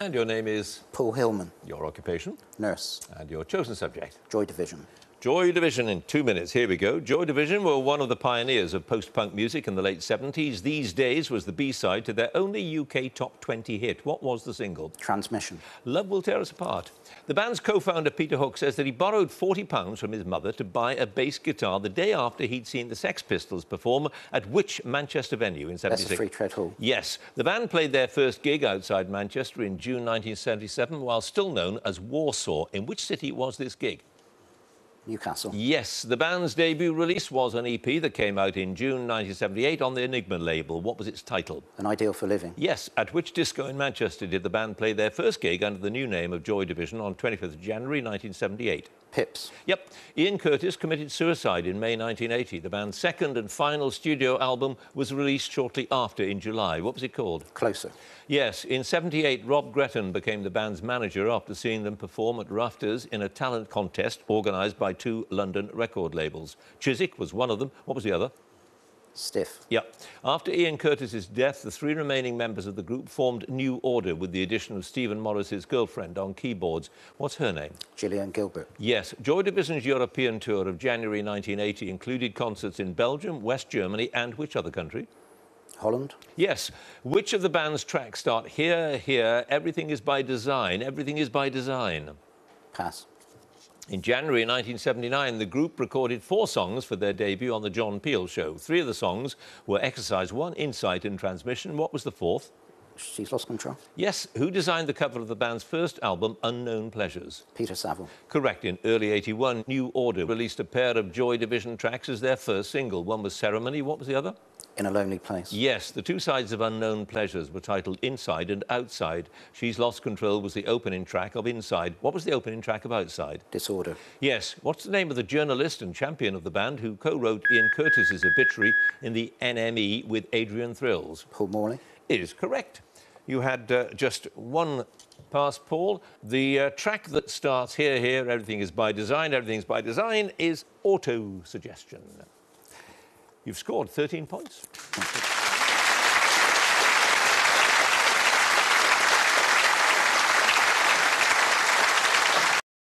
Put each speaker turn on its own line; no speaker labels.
And your name is?
Paul Hillman,
Your occupation?
nurse,
And your chosen subject?
Joy Division.
Joy Division in two minutes. Here we go. Joy Division were one of the pioneers of post-punk music in the late 70s. These Days was the B-side to their only UK top 20 hit. What was the single?
Transmission.
Love Will Tear Us Apart. The band's co-founder Peter Hook says that he borrowed 40 pounds from his mother to buy a bass guitar the day after he'd seen the Sex Pistols perform at which Manchester venue in 76?
That's Free Trade Hall.
Yes. The band played their first gig outside Manchester in June 1977 while still known as Warsaw. In which city was this gig?
Newcastle.
Yes, the band's debut release was an EP that came out in June 1978 on the Enigma label. What was its title?
An Ideal for Living.
Yes, at which disco in Manchester did the band play their first gig under the new name of Joy Division on 25th January 1978?
Pips.
Yep, Ian Curtis committed suicide in May 1980. The band's second and final studio album was released shortly after in July. What was it called?
Closer.
Yes, in 78, Rob Gretton became the band's manager after seeing them perform at Rafters in a talent contest organised by two London record labels. Chiswick was one of them. What was the other?
Stiff.
Yep. After Ian Curtis's death, the three remaining members of the group formed New Order with the addition of Stephen Morris's girlfriend on keyboards. What's her name?
Gillian Gilbert.
Yes, Joy Division's European tour of January 1980 included concerts in Belgium, West Germany, and which other country?
Holland.
Yes. Which of the band's tracks start here, here, everything is by design, everything is by design?
Pass.
In January 1979, the group recorded four songs for their debut on The John Peel Show. Three of the songs were Exercise One, Insight and Transmission. What was the fourth?
She's lost control.
Yes, who designed the cover of the band's first album, Unknown Pleasures?
Peter Saville.
Correct. In early 81, New Order released a pair of Joy Division tracks as their first single. One was Ceremony. What was the other?
In a Lonely Place.
Yes, the two sides of Unknown Pleasures were titled Inside and Outside. She's Lost Control was the opening track of Inside. What was the opening track of Outside?
Disorder.
Yes. What's the name of the journalist and champion of the band who co-wrote Ian Curtis's obituary in the NME with Adrian Thrills?
Paul Morley.
It is correct. You had uh, just one pass, Paul. The uh, track that starts here, here, everything is by design, everything's by design, is auto-suggestion. You've scored 13 points.